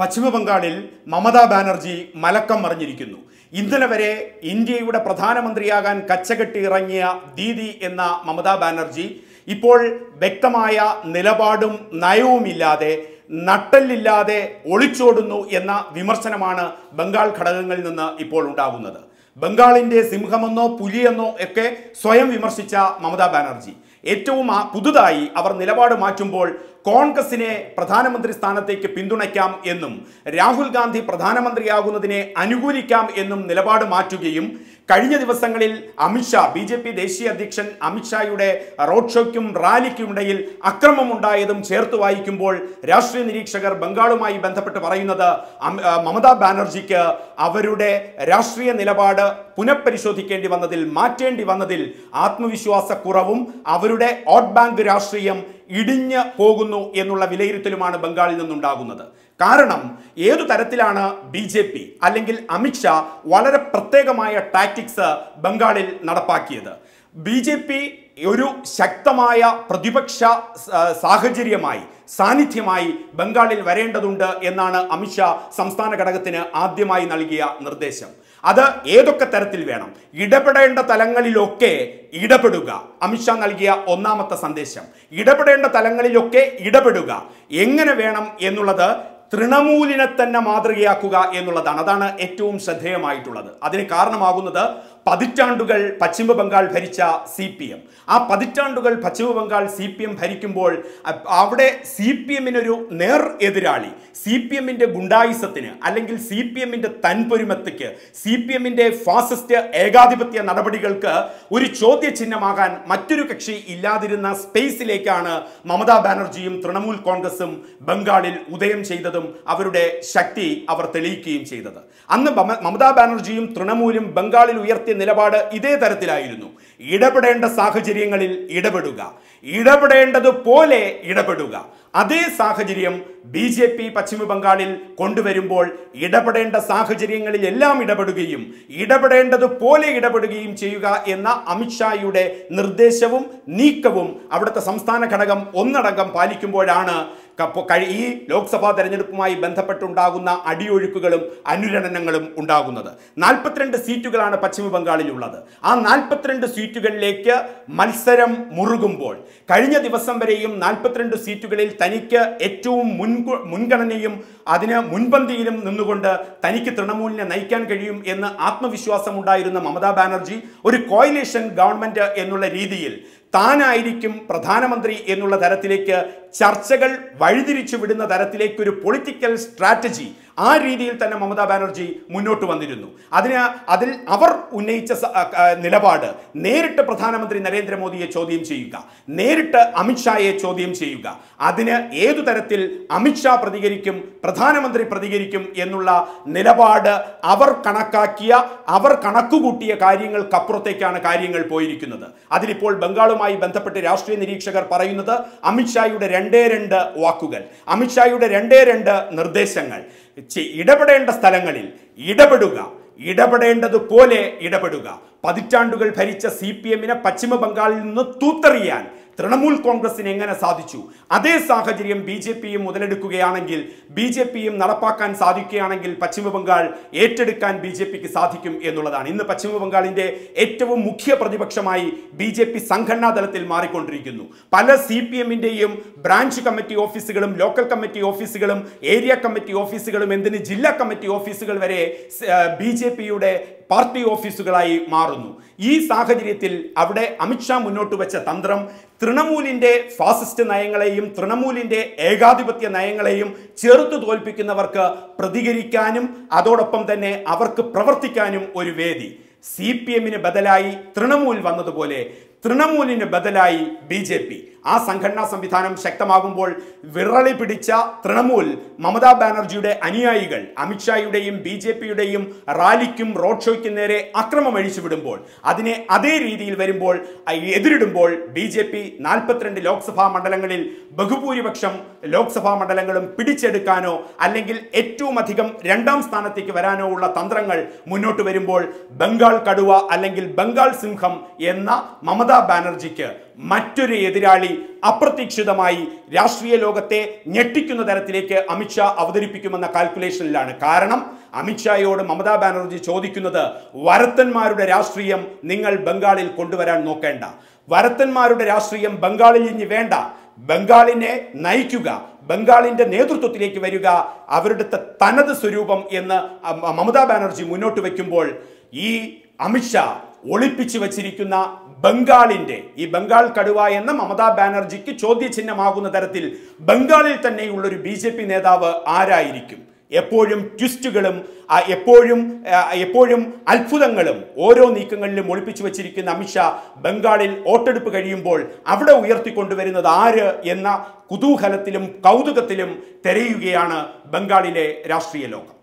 പശ്ചിമ ബംഗാളിൽ മമതാ ബാനർജി മലക്കം മറിഞ്ഞിരിക്കുന്നു. ഇന്നലെ വരെ ഇന്ത്യയുടെ പ്രധാനമന്ത്രിയാകാൻ കച്ചകെട്ടി ഇറങ്ങിയ ദീദി എന്ന മമതാ ബാനർജി ഇപ്പോൾ വ്യക്തമായ നിലപാടും നയവുമില്ലാതെ നട്ടല്ലില്ലാതെ ഒളിച്ചോടുന്നു എന്ന വിമർശനമാണ് ബംഗാൾ ഘടകങ്ങളിൽ നിന്ന് ഇപ്പോൾ ഉണ്ടാകുന്നത്. ബംഗാളിന്റെ സിംഹമെന്നോ പുലിയെന്നോ ഒക്കെ സ്വയം വിമർശിച്ച മമതാ ബാനർജി. ഏറ്റവും പുതുതായി അവർ നിലപാട് മാറ്റുമ്പോൾ കോൺഗ്രസിനെ പ്രധാനമന്ത്രി സ്ഥാനത്തേക്ക് പിന്തുണയ്ക്കാം എന്നും രാഹുൽ ഗാന്ധി പ്രധാനമന്ത്രിയാകുന്നതിനെ അനുകൂലിക്കാം എന്നും നിലപാട് മാറ്റുകയും കഴിഞ്ഞ ദിവസങ്ങളിൽ അമിത്ഷാ ബി ജെ പി ദേശീയ അധ്യക്ഷൻ അമിത്ഷായുടെ റോഡ് ഷോയ്ക്കും റാലിക്കുമിടയിൽ അക്രമമുണ്ടായതും ചേർത്ത് വായിക്കുമ്പോൾ രാഷ്ട്രീയ നിരീക്ഷകർ ബംഗാളുമായി ബന്ധപ്പെട്ട് പറയുന്നത് മമതാ ബാനർജിക്ക് അവരുടെ രാഷ്ട്രീയ നിലപാട് പുനഃപരിശോധിക്കേണ്ടി വന്നതിൽ മാറ്റേണ്ടി വന്നതിൽ ആത്മവിശ്വാസക്കുറവും അവരുടെ ഓട്ട് ബാങ്ക് രാഷ്ട്രീയം ഇടിഞ്ഞ് പോകുന്നു എന്നുള്ള വിലയിരുത്തലുമാണ് ബംഗാളിൽ നിന്നുണ്ടാകുന്നത്. കാരണം ഏതു തരത്തിലാണ് ബി ജെ പി അല്ലെങ്കിൽ അമിത്ഷാ വളരെ പ്രത്യേകമായ ടാക്ടിക്സ് ബംഗാളിൽ നടപ്പാക്കിയത്. ബി ജെ പി ഒരു ശക്തമായ പ്രതിപക്ഷ സാഹചര്യമായി സാന്നിധ്യമായി ബംഗാളിൽ വരേണ്ടതുണ്ട് എന്നാണ് അമിത്ഷാ സംസ്ഥാന ഘടകത്തിന് ആദ്യമായി നൽകിയ നിർദ്ദേശം. അത് ഏതൊക്കെ തരത്തിൽ വേണം? ഇടപെടേണ്ട തലങ്ങളിലൊക്കെ ഇടപെടുക. അമിത്ഷാ നൽകിയ ഒന്നാമത്തെ സന്ദേശം. ഇടപെടേണ്ട തലങ്ങളിലൊക്കെ ഇടപെടുക. എങ്ങനെ വേണം എന്നുള്ളത് തൃണമൂലിനെ തന്നെ മാതൃകയാക്കുക എന്നുള്ളതാണ്. അതാണ് ഏറ്റവും ശ്രദ്ധേയമായിട്ടുള്ളത്. അതിന് കാരണമാകുന്നത് പതിറ്റാണ്ടുകൾ പശ്ചിമ ബംഗാൾ ഭരിച്ച സി പി എം. ആ പതിറ്റാണ്ടുകൾ പശ്ചിമ ബംഗാൾ സി പി എം ഭരിക്കുമ്പോൾ അവിടെ സി പി എമ്മിനൊരു നേർ എതിരാളി സി പി എമ്മിന്റെ ഗുണ്ടായുസത്തിന് അല്ലെങ്കിൽ സി പി എമ്മിന്റെ തൻപൊരുമത്തയ്ക്ക് സി പി എമ്മിന്റെ ഫാസിസ്റ്റ് ഏകാധിപത്യ നടപടികൾക്ക് ഒരു ചോദ്യചിഹ്നമാകാൻ മറ്റൊരു കക്ഷി ഇല്ലാതിരുന്ന സ്പേസിലേക്കാണ് മമതാ ബാനർജിയും തൃണമൂൽ കോൺഗ്രസും ബംഗാളിൽ ഉദയം ചെയ്തതും അവരുടെ ശക്തി അവർ തെളിയിക്കുകയും ചെയ്തത്. അന്ന് മമ- മമതാ ബാനർജിയും തൃണമൂലും ബംഗാളിൽ ഉയർത്തിയ നിലപാട് ഇതേ തരത്തിലായിരുന്നു. ഇടപെടേണ്ട സാഹചര്യങ്ങളിൽ ഇടപെടുക. ഇടപെടേണ്ടതുപോലെ ഇടപെടുക. അതേ സാഹചര്യം ബി ജെ പി പശ്ചിമ ബംഗാളിൽ കൊണ്ടുവരുമ്പോൾ ഇടപെടേണ്ട സാഹചര്യങ്ങളിൽ എല്ലാം ഇടപെടുകയും ഇടപെടേണ്ടതുപോലെ ഇടപെടുകയും ചെയ്യുക എന്ന അമിത്ഷായുടെ നിർദ്ദേശവും നീക്കവും അവിടുത്തെ സംസ്ഥാന ഘടകം ഒന്നടങ്കം പാലിക്കുമ്പോഴാണ് ഈ ലോക്സഭാ തെരഞ്ഞെടുപ്പുമായി ബന്ധപ്പെട്ടുണ്ടാകുന്ന അടിയൊഴുക്കുകളും അനുരണനങ്ങളും ഉണ്ടാകുന്നത്. നാൽപ്പത്തിരണ്ട് സീറ്റുകളാണ് പശ്ചിമ ബംഗാളിൽ ഉള്ളത് ആ നാൽപ്പത്തിരണ്ട് സീറ്റുകളിലേക്ക് മത്സരം മുറുകുമ്പോൾ കഴിഞ്ഞ ദിവസം വരെയും നാൽപ്പത്തിരണ്ട് സീറ്റുകളിൽ തനിക്ക് ഏറ്റവും മുൻഗണനയും അതിന് മുൻപന്തിയിലും നിന്നുകൊണ്ട് തനിക്ക് തൃണമൂലിനെ നയിക്കാൻ കഴിയും എന്ന് ആത്മവിശ്വാസം ഉണ്ടായിരുന്ന മമതാ ബാനർജി ഒരു കോയിലേഷൻ ഗവൺമെന്റ് എന്നുള്ള രീതിയിൽ താനായിരിക്കും പ്രധാനമന്ത്രി എന്നുള്ള തരത്തിലേക്ക് ചർച്ചകൾ വഴിതിരിച്ചു വിടുന്ന തരത്തിലേക്ക് ഒരു പൊളിറ്റിക്കൽ സ്ട്രാറ്റജി ആ രീതിയിൽ തന്നെ മമതാ ബാനർജി മുന്നോട്ട് വന്നിരുന്നു. അതിന് അതിൽ അവർ ഉന്നയിച്ച നിലപാട് നേരിട്ട് പ്രധാനമന്ത്രി നരേന്ദ്രമോദിയെ ചോദ്യം ചെയ്യുക നേരിട്ട് അമിത്ഷായെ ചോദ്യം ചെയ്യുക അതിന് ഏതു തരത്തിൽ അമിത്ഷാ പ്രതികരിക്കും പ്രധാനമന്ത്രി പ്രതികരിക്കും എന്നുള്ള നിലപാട് അവർ കണക്കാക്കിയ അവർ കണക്കുകൂട്ടിയ കാര്യങ്ങൾക്കപ്പുറത്തേക്കാണ് കാര്യങ്ങൾ പോയിരിക്കുന്നത്. അതിലിപ്പോൾ ബംഗാളുമായി ബന്ധപ്പെട്ട് രാഷ്ട്രീയ നിരീക്ഷകർ പറയുന്നത് അമിത്ഷായുടെ രണ്ടേ രണ്ട് വാക്കുകൾ അമിത്ഷായുടെ രണ്ടേ രണ്ട് നിർദ്ദേശങ്ങൾ. ഇടപെടേണ്ട സ്ഥലങ്ങളിൽ ഇടപെടുക. ഇടപെടേണ്ടതുപോലെ ഇടപെടുക. പതിറ്റാണ്ടുകൾ ഭരിച്ച സി പി എമ്മിനെ പശ്ചിമ ബംഗാളിൽ നിന്ന് തൂത്തെറിയാൻ തൃണമൂൽ കോൺഗ്രസിന് എങ്ങനെ സാധിച്ചു? അതേ സാഹചര്യം ബി ജെ പിയും മുതലെടുക്കുകയാണെങ്കിൽ ബി ജെ പിയും നടപ്പാക്കാൻ സാധിക്കുകയാണെങ്കിൽ പശ്ചിമബംഗാൾ ഏറ്റെടുക്കാൻ ബി ജെ പിക്ക് സാധിക്കും എന്നുള്ളതാണ്. ഇന്ന് പശ്ചിമ ബംഗാളിന്റെ ഏറ്റവും മുഖ്യ പ്രതിപക്ഷമായി ബി ജെ പി സംഘടനാ തലത്തിൽ മാറിക്കൊണ്ടിരിക്കുന്നു. പല സി പി എമ്മിന്റെയും ബ്രാഞ്ച് കമ്മിറ്റി ഓഫീസുകളും ലോക്കൽ കമ്മിറ്റി ഓഫീസുകളും ഏരിയ കമ്മിറ്റി ഓഫീസുകളും എന്തിന് ജില്ലാ കമ്മിറ്റി ഓഫീസുകൾ വരെ ബി ജെ പിയുടെ പാർട്ടി ഓഫീസുകളായി മാറുന്നു. ഈ സാഹചര്യത്തിൽ അവിടെ അമിത്ഷാ മുന്നോട്ട് വെച്ച തന്ത്രം തൃണമൂലിന്റെ ഫാസിസ്റ്റ് നയങ്ങളെയും തൃണമൂലിന്റെ ഏകാധിപത്യ നയങ്ങളെയും ചെറുത്തു തോൽപ്പിക്കുന്നവർക്ക് പ്രതികരിക്കാനും അതോടൊപ്പം തന്നെ അവർക്ക് പ്രവർത്തിക്കാനും ഒരു വേദി. സി പി എമ്മിന് ബദലായി തൃണമൂൽ വന്നതുപോലെ തൃണമൂലിന് ബദലായി ബി ജെ പി. ആ സംഘടനാ സംവിധാനം ശക്തമാകുമ്പോൾ വിറളി പിടിച്ച തൃണമൂൽ മമതാ ബാനർജിയുടെ അനുയായികൾ അമിത്ഷായുടെയും ബി ജെ പിയുടെയും റാലിക്കും റോഡ് ഷോയ്ക്കും നേരെ അക്രമം അഴിച്ചുവിടുമ്പോൾ അതിനെ അതേ രീതിയിൽ വരുമ്പോൾ എതിരിടുമ്പോൾ ബി ജെ പി നാൽപ്പത്തിരണ്ട് ലോക്സഭാ മണ്ഡലങ്ങളിൽ ബഹുഭൂരിപക്ഷം ലോക്സഭാ മണ്ഡലങ്ങളും പിടിച്ചെടുക്കാനോ അല്ലെങ്കിൽ ഏറ്റവും അധികം രണ്ടാം സ്ഥാനത്തേക്ക് വരാനോ ഉള്ള തന്ത്രങ്ങൾ മുന്നോട്ട് വരുമ്പോൾ ബംഗാൾ കടുവ അല്ലെങ്കിൽ ബംഗാൾ സിംഹം എന്ന മമതാ ബാനർജിക്ക് മറ്റൊരു എതിരാളി അപ്രതീക്ഷിതമായി രാഷ്ട്രീയ ലോകത്തെ ഞെട്ടിക്കുന്ന തരത്തിലേക്ക് അമിത്ഷാ അവതരിപ്പിക്കുമെന്ന കാൽക്കുലേഷനിലാണ്. കാരണം അമിത്ഷായോട് മമതാ ബാനർജി ചോദിക്കുന്നത് വരത്തന്മാരുടെ രാഷ്ട്രീയം നിങ്ങൾ ബംഗാളിൽ കൊണ്ടുവരാൻ നോക്കേണ്ട. വരത്തന്മാരുടെ രാഷ്ട്രീയം ബംഗാളിൽ ഇനി വേണ്ട. ബംഗാളിനെ നയിക്കുക ബംഗാളിന്റെ നേതൃത്വത്തിലേക്ക് വരിക അവരുടെ തനത് സ്വരൂപം എന്ന് മമതാ ബാനർജി മുന്നോട്ട് വയ്ക്കുമ്പോൾ ഈ അമിത്ഷാ ഒളിപ്പിച്ചു വച്ചിരിക്കുന്ന ബംഗാളിന്റെ ഈ ബംഗാൾ കടുവ എന്ന മമതാ ബാനർജിക്ക് ചോദ്യചിഹ്നമാകുന്ന തരത്തിൽ ബംഗാളിൽ തന്നെയുള്ളൊരു ബി ജെ പി നേതാവ് ആരായിരിക്കും? എപ്പോഴും ട്വിസ്റ്റുകളും എപ്പോഴും എപ്പോഴും അത്ഭുതങ്ങളും ഓരോ നീക്കങ്ങളിലും ഒളിപ്പിച്ചു വച്ചിരിക്കുന്ന അമിത്ഷാ ബംഗാളിൽ വോട്ടെടുപ്പ് കഴിയുമ്പോൾ അവിടെ ഉയർത്തിക്കൊണ്ടുവരുന്നത് ആര് എന്ന കുതൂഹലത്തിലും കൗതുകത്തിലും തിരയുകയാണ് ബംഗാളിലെ രാഷ്ട്രീയ ലോകം.